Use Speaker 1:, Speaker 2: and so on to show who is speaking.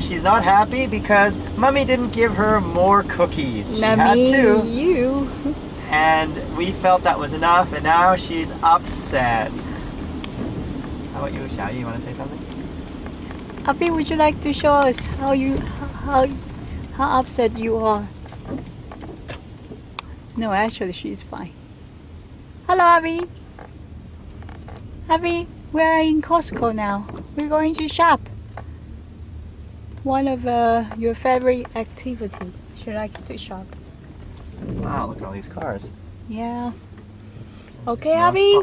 Speaker 1: She's not happy because mommy didn't give her more cookies. She
Speaker 2: Not
Speaker 1: had two.
Speaker 2: you.
Speaker 1: And we felt that was enough, and now she's upset. How about you, Xiao? You want to say something?
Speaker 2: Abby, would you like to show us how you how how upset you are? No, actually, she's fine. Hello, Abby. Abby, we're in Costco now. We're going to shop. One of uh, your favorite activity. She likes to shop.
Speaker 1: Wow, look at all these cars.
Speaker 2: Yeah. Okay, Abby.